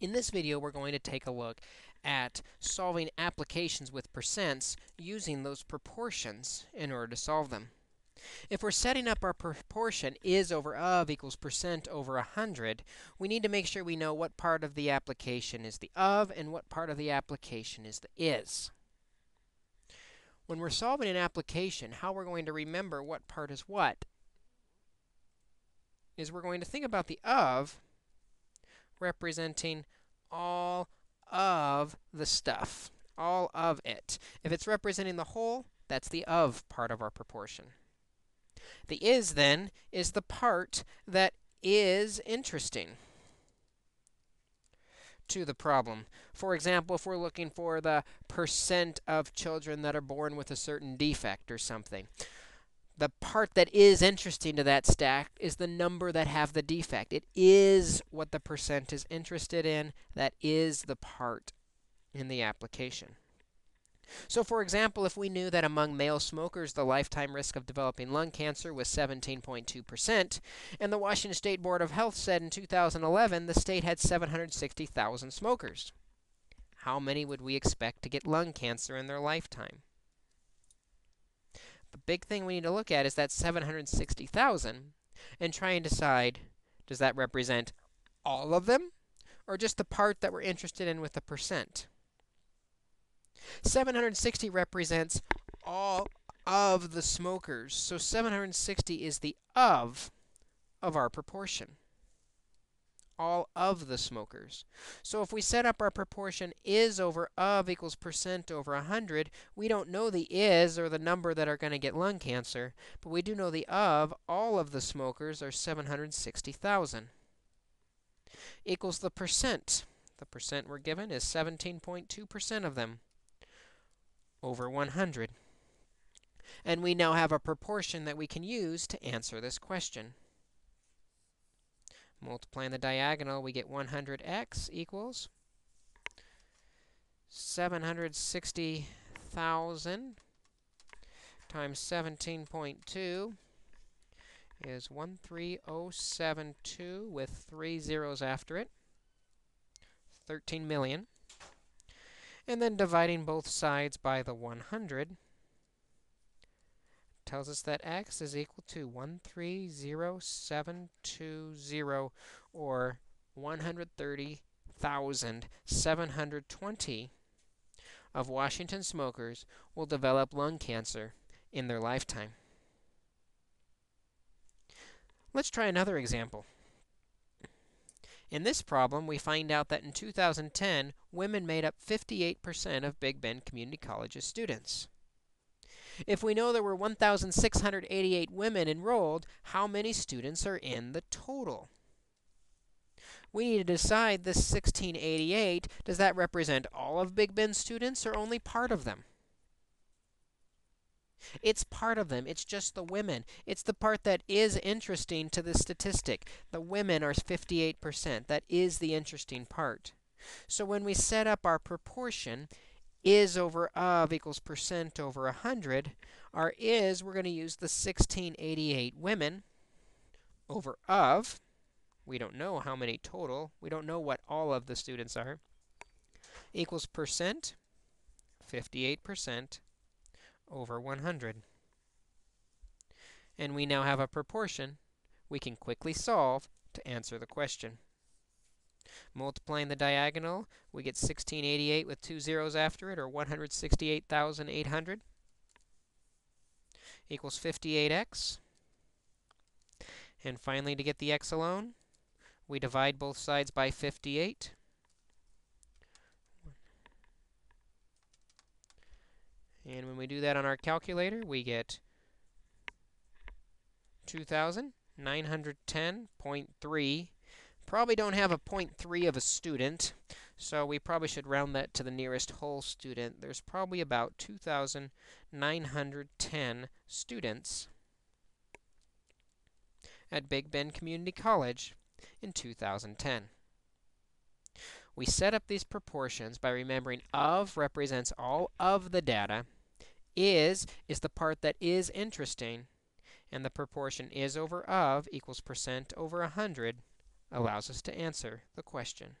In this video, we're going to take a look at solving applications with percents using those proportions in order to solve them. If we're setting up our proportion is over of equals percent over 100, we need to make sure we know what part of the application is the of and what part of the application is the is. When we're solving an application, how we're going to remember what part is what is we're going to think about the of representing all of the stuff, all of it. If it's representing the whole, that's the of part of our proportion. The is, then, is the part that is interesting to the problem. For example, if we're looking for the percent of children that are born with a certain defect or something, the part that is interesting to that stack is the number that have the defect. It is what the percent is interested in. That is the part in the application. So for example, if we knew that among male smokers the lifetime risk of developing lung cancer was 17.2%, and the Washington State Board of Health said in 2011 the state had 760,000 smokers, how many would we expect to get lung cancer in their lifetime? The big thing we need to look at is that 760,000 and try and decide, does that represent all of them or just the part that we're interested in with the percent? 760 represents all of the smokers. So 760 is the of of our proportion all of the smokers. So if we set up our proportion is over of equals percent over 100, we don't know the is or the number that are going to get lung cancer, but we do know the of all of the smokers are 760,000 equals the percent. The percent we're given is 17.2% of them over 100. And we now have a proportion that we can use to answer this question. Multiplying the diagonal, we get 100x equals 760,000 times 17.2 is 13072 with three zeros after it, 13 million. And then dividing both sides by the 100 tells us that x is equal to 130720 or 130,720 of Washington smokers will develop lung cancer in their lifetime. Let's try another example. In this problem, we find out that in 2010, women made up 58% of Big Bend Community College's students. If we know there were 1,688 women enrolled, how many students are in the total? We need to decide this 1688, does that represent all of Big Bend students or only part of them? It's part of them. It's just the women. It's the part that is interesting to the statistic. The women are 58%. That is the interesting part. So when we set up our proportion, is over of equals percent over 100. Our is, we're going to use the 1688 women over of. We don't know how many total. We don't know what all of the students are. Equals percent, 58% over 100. And we now have a proportion we can quickly solve to answer the question. Multiplying the diagonal, we get 1688 with two zeros after it, or 168,800 equals 58x. And finally, to get the x alone, we divide both sides by 58. And when we do that on our calculator, we get 2,910.3 Probably don't have a 0.3 of a student, so we probably should round that to the nearest whole student. There's probably about 2,910 students at Big Bend Community College in 2010. We set up these proportions by remembering of represents all of the data, is is the part that is interesting, and the proportion is over of equals percent over 100 allows us to answer the question.